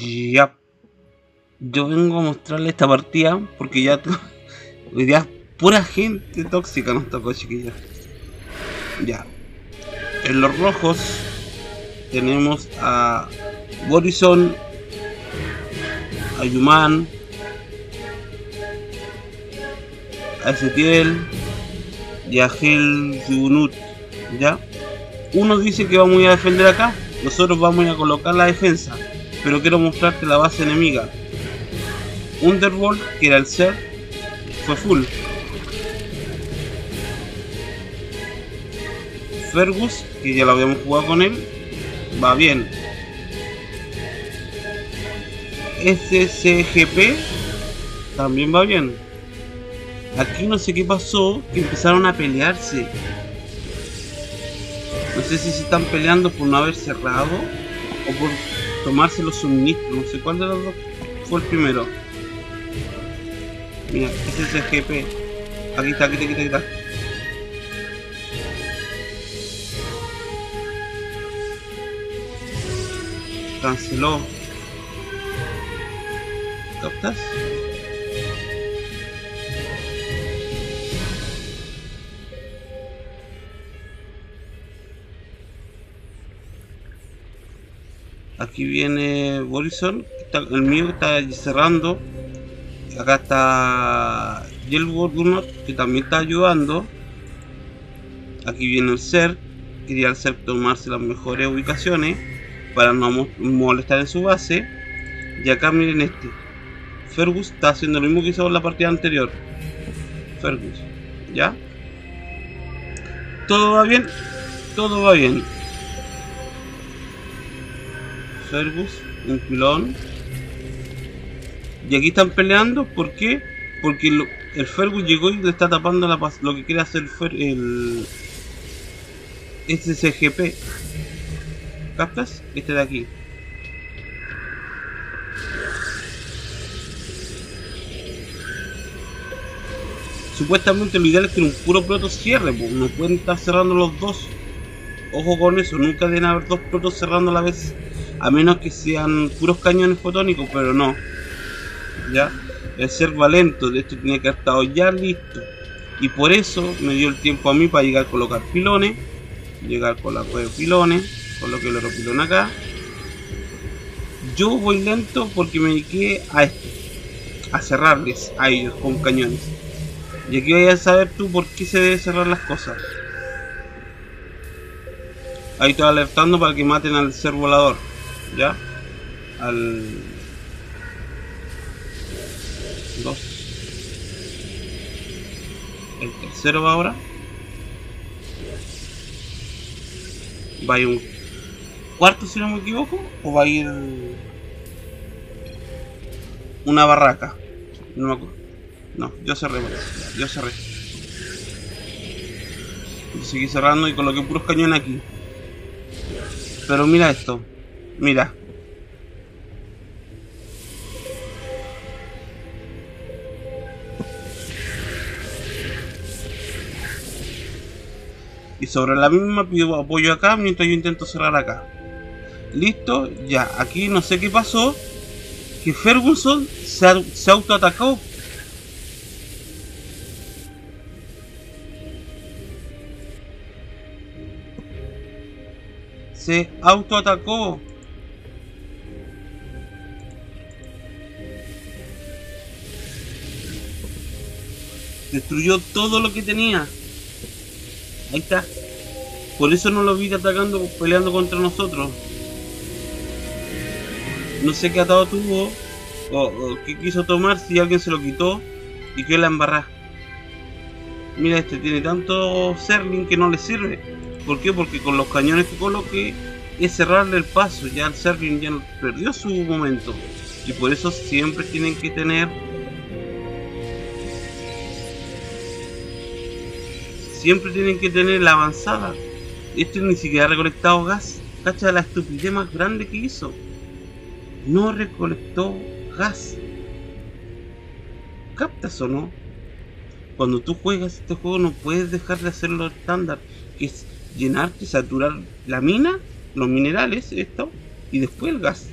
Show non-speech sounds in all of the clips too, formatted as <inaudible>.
Ya. Yo vengo a mostrarle esta partida porque ya <laughs> hoy día pura gente tóxica nos tocó, chiquillos. Ya. En los rojos tenemos a Borison, a Yuman, a Ezequiel y a Gel Zunut. ¿Ya? Uno dice que vamos a defender acá, nosotros vamos a, colocar la defensa, pero quiero mostrarte la base enemiga. Underworld, que era el ser, fue full. Fergus, que ya lo habíamos jugado con él, va bien. SCGP también va bien. Aquí no sé qué pasó, que empezaron a pelearse. No sé si se están peleando por no haber cerrado o por tomarse los suministros. No sé cuál de los dos fue el primero. Mira, ese es el GP. Aquí está, aquí está, aquí está. Canceló. ¿Captas? Aquí viene Borison, el mío está cerrando. Acá está Yelwood que también está ayudando. Aquí viene el Ser, quería el Ser tomarse las mejores ubicaciones para no molestar en su base. Y acá miren este. Fergus está haciendo lo mismo que hizo en la partida anterior. Fergus, ¿ya? ¿Todo va bien? Todo va bien. Fergus, un pilón. Y aquí están peleando, ¿por qué? Porque el Fergus llegó y le está tapando la, lo que quiere hacer el, el SCGP. ¿Captas? Este de aquí. Supuestamente lo ideal es que un puro proto cierre, pues no pueden estar cerrando los dos. Ojo con eso, nunca deben haber dos protos cerrando a la vez. A menos que sean puros cañones fotónicos, pero no. ¿Ya? El ser valento de esto tiene que haber estado ya listo. Y por eso me dio el tiempo a mí para llegar a colocar pilones. Llegar con la de pilones. Coloqué el otro pilón acá. Yo voy lento porque me dediqué a esto. A cerrarles a ellos con cañones. Y aquí voy a saber tú por qué se debe cerrar las cosas. Ahí estoy alertando para que maten al ser volador ya al 2 el tercero va ahora. Va a ir un cuarto si no me equivoco o va a ir una barraca. No me acuerdo. No yo cerré yo cerré. Seguí cerrando y coloqué puros cañones aquí. Pero mira esto Mira. Y sobre la misma pido apoyo acá mientras yo intento cerrar acá. Listo, ya. Aquí no sé qué pasó. Que Ferguson se, se autoatacó se autoatacó. Destruyó todo lo que tenía. Ahí está. Por eso no lo vi atacando, peleando contra nosotros. No sé qué atado tuvo o, qué quiso tomar si alguien se lo quitó y que la embarrá. Mira, este tiene tanto Serling que no le sirve. ¿Por qué? Porque con los cañones que coloqué es cerrarle el paso. Ya el Serling ya perdió su momento. Y por eso siempre tienen que tener Siempre tienen que tener la avanzada. Este ni siquiera ha recolectado gas. Cacha la estupidez más grande que hizo. No recolectó gas. ¿Captas o no? Cuando tú juegas este juego no puedes dejar de hacerlo estándar. Que es llenarte, saturar la mina, los minerales, esto, y después el gas.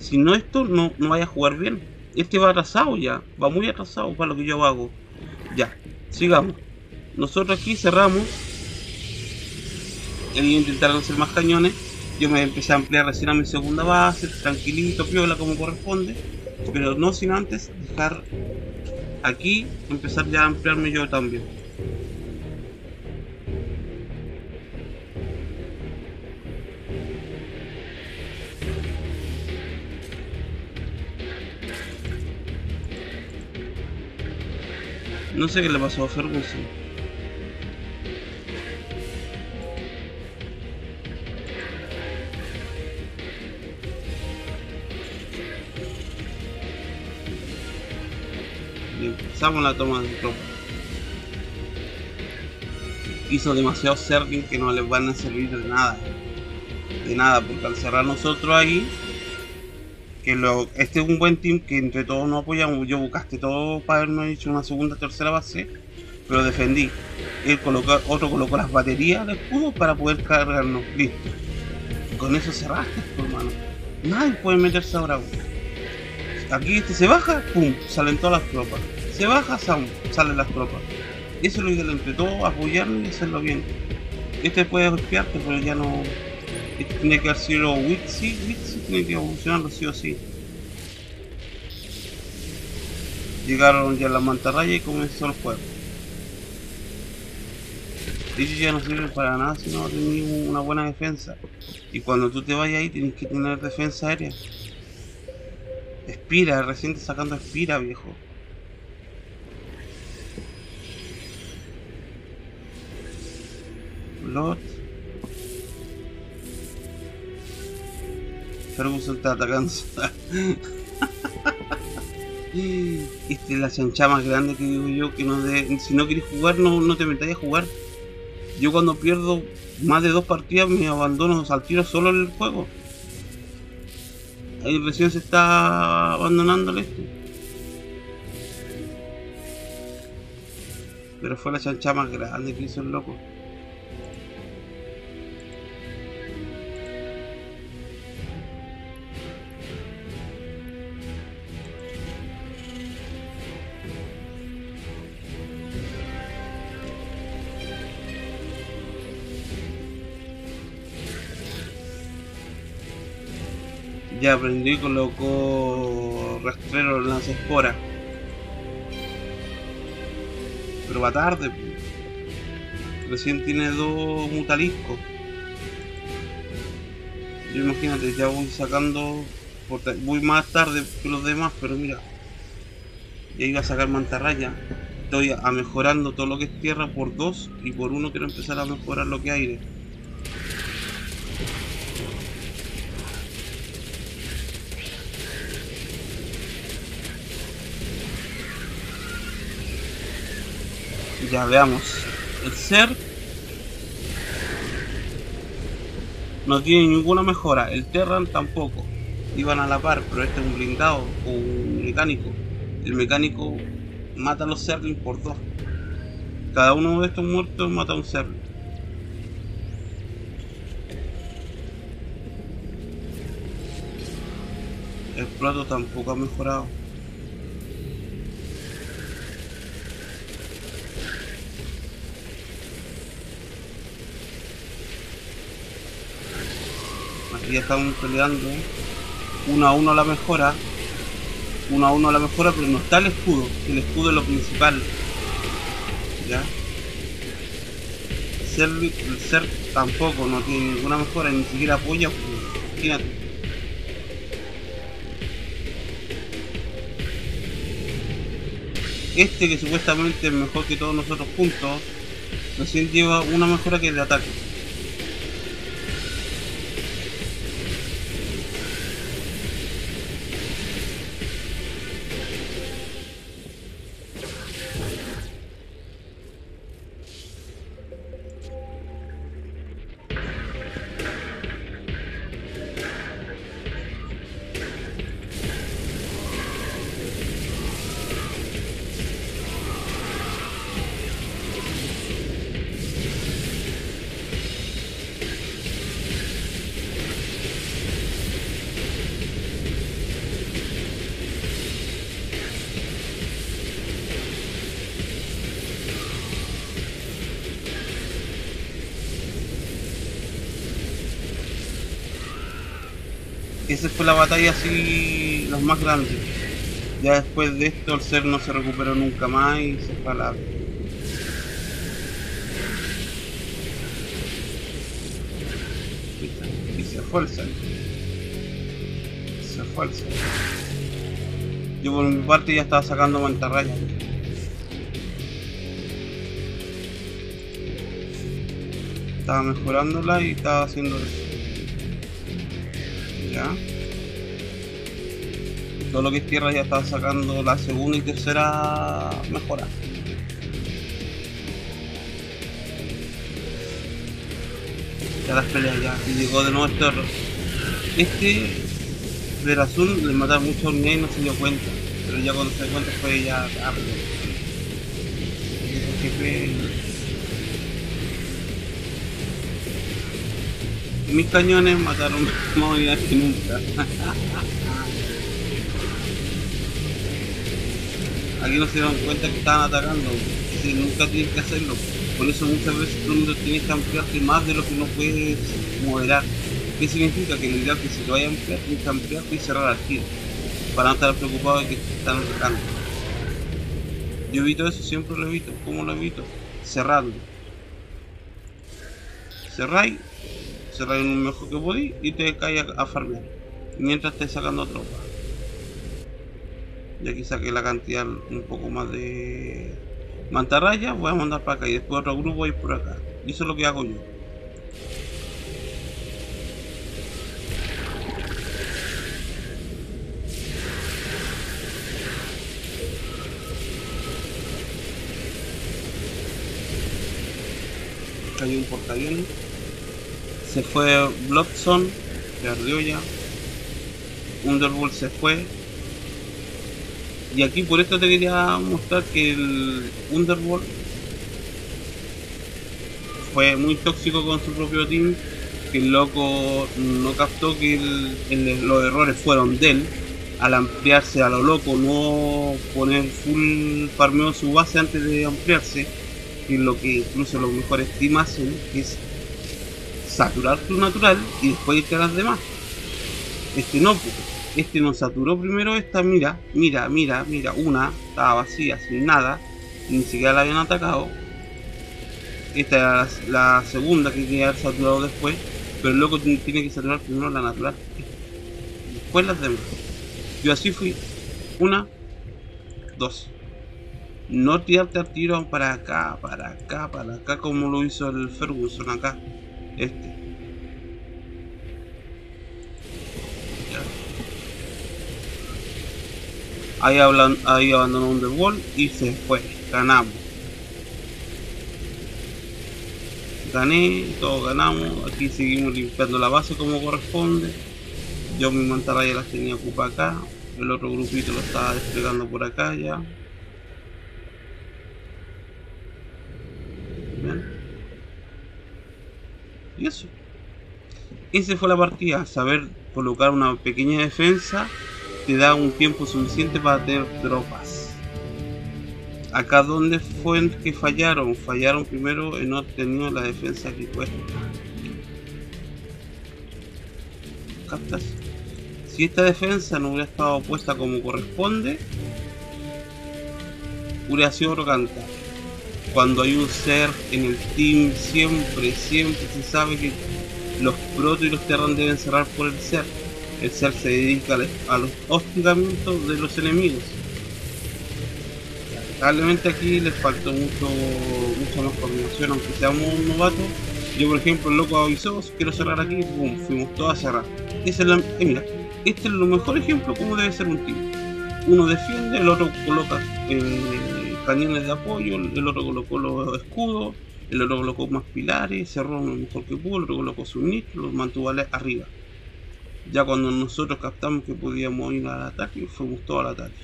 Si no esto, no, no vaya a jugar bien. Este va atrasado ya, va muy atrasado para lo que yo hago. Ya, sigamos. Nosotros aquí cerramos. Él iba a intentar hacer más cañones. Yo me empecé a ampliar recién a mi segunda base, tranquilito, piola como corresponde. Pero no sin antes dejar aquí, empezar ya a ampliarme yo también. No sé qué le pasó a Ferguson. Empezamos la toma de tropa. Hizo demasiado serving que no les van a servir de nada. De nada, porque al cerrar nosotros ahí, que lo, este es un buen team que entre todos nos apoyamos. Yo buscaste todo para haberme hecho una segunda, tercera base, pero defendí. Él colocó, otro colocó las baterías de escudo para poder cargarnos. Listo. Y con eso cerraste, hermano. Nadie puede meterse ahora. Aquí este se baja, pum, salen todas las tropas. Se baja, salen las tropas. Eso es lo ideal entre todos, apoyarnos y hacerlo bien. Este puede golpearte, pero ya no. Este tiene que haber sido Wixi, Wixi tiene que evolucionarlo sí o sí. Llegaron ya las mantarrayas y comenzó el juego. Ellos ya no sirven para nada si no tenés una buena defensa. Y cuando tú te vayas ahí tienes que tener defensa aérea. Espira, recién sacando Espira, viejo. Lot. Ferguson está atacando. <laughs> Esta es la chancha más grande que digo yo, que no de, si no quieres jugar, no, no te metáis a jugar. Yo cuando pierdo más de dos partidas me abandono al tiro solo en el juego. Recién se está abandonando esto. Pero fue la chancha más grande que hizo el loco. Ya aprendió y colocó rastrero lanza espora. Pero va tarde. Recién tiene dos mutaliscos. Yo imagínate, ya voy sacando. Voy más tarde que los demás, pero mira. Ya iba a sacar mantarraya. Estoy a mejorando todo lo que es tierra por dos y por uno quiero empezar a mejorar lo que es aire. Ya veamos. El ser no tiene ninguna mejora. El Terran tampoco. Iban a la par, pero este es un blindado o un mecánico. El mecánico mata a los Zerlings por dos. Cada uno de estos muertos mata a un Zerling. El plato tampoco ha mejorado. Ya estamos peleando. Uno a uno la mejora. Uno a uno la mejora, pero no está el escudo. El escudo es lo principal. ¿Ya? El ser, tampoco no tiene ninguna mejora, ni siquiera apoya. Este que supuestamente es mejor que todos nosotros juntos, recién lleva una mejora que es de ataque. Esa fue la batalla así, los más grandes. Ya después de esto el ser no se recuperó nunca más y se fue a la... Y se fue. Se fue. Yo por mi parte ya estaba sacando mantarrayas. Estaba mejorándola y estaba haciendo eso. Todo lo que es tierra ya estaba sacando la segunda y tercera mejora. Ya las peleas ya. Y llegó de nuevo este otro. Este del azul le mataba mucho unidades y no se dio cuenta. Pero ya cuando se dio cuenta fue ya tarde. Mis cañones mataron <laughs> más unidades que nunca. Aquí no se dieron cuenta que estaban atacando. Nunca tienes que hacerlo. Por eso muchas veces tú no tienes que ampliarte más de lo que no puedes moderar. ¿Qué significa? Que el ideal que si te vaya a ampliar, tienes que ampliarte y cerrar al tiro. Para no estar preocupado de que te están atacando. Yo evito eso, siempre lo evito. ¿Cómo lo evito? Cerrando. Cerráis cerrar en un mejor que podí y te caes a, a farmear mientras estés sacando tropas y aquí saqué la cantidad un poco más de mantarraya voy a mandar para acá y después otro grupo ir por acá. Eso es lo que hago yo. Hay un portaaviones se fue Bloodson, perdió ya. Underworld se fue. Y aquí por esto te quería mostrar que el Underworld fue muy tóxico con su propio team. Que el loco no captó que los errores fueron de él. Al ampliarse a lo loco, no poner full farmeo su base antes de ampliarse. Que es lo que incluso los mejores team hacen, es saturar tu natural y después irte a las demás. Este no, este nos saturó primero esta, mira, mira, mira, mira, una, estaba vacía, sin nada, ni siquiera la habían atacado. Esta era la, segunda que quería haber saturado después, pero loco tiene que saturar primero la natural, después las demás. Yo así fui, una, dos. No tirarte al tiro para acá, para acá, para acá, como lo hizo el Ferguson acá. Este. Ahí, hablan, ahí abandonó Underworld y se fue. Ganamos. Gané, todos ganamos. Aquí seguimos limpiando la base como corresponde. Yo mi mantarraya las tenía ocupadas acá. El otro grupito lo estaba desplegando por acá ya. Y eso. Esa fue la partida. Saber colocar una pequeña defensa te da un tiempo suficiente para tener tropas. Acá donde fue que fallaron, fallaron primero en no tener la defensa que cuesta. ¿Captas? Si esta defensa no hubiera estado puesta como corresponde, hubiera sido otro cuando hay un ser en el team, siempre, siempre se sabe que los protos y los terran deben cerrar por el ser. El ser se dedica a los hostigamientos de los enemigos. Lamentablemente aquí les faltó mucho, mucha más coordinación, aunque seamos un novato. Yo por ejemplo el loco avisó, quiero cerrar aquí, boom, fuimos todos a cerrar. es la, eh, este es el mejor ejemplo como debe ser un team. Uno defiende, el otro coloca eh, cañones de apoyo, el otro colocó los escudos, el otro colocó más pilares, cerró lo mejor que pudo, el otro colocó suministros, los mantuvo arriba. Ya cuando nosotros captamos que podíamos ir al ataque, fuimos todos al ataque.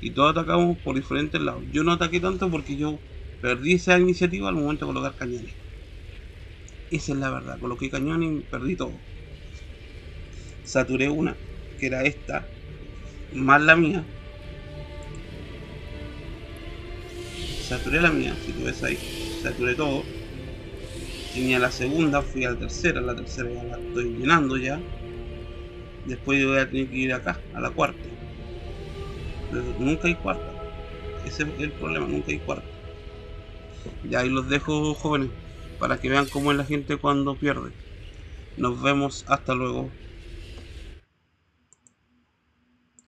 Y todos atacamos por diferentes lados. Yo no ataqué tanto porque yo perdí esa iniciativa al momento de colocar cañones. Esa es la verdad, coloqué cañones y perdí todo. Saturé una, que era esta, más la mía, saturé la mía, si tú ves ahí, saturé todo. Tenía la segunda, fui a la tercera, la tercera ya la estoy llenando ya. Después yo voy a tener que ir acá, a la cuarta. Nunca hay cuarta. Ese es el problema, nunca hay cuarta. Ya ahí los dejo jóvenes, para que vean cómo es la gente cuando pierde. Nos vemos, hasta luego.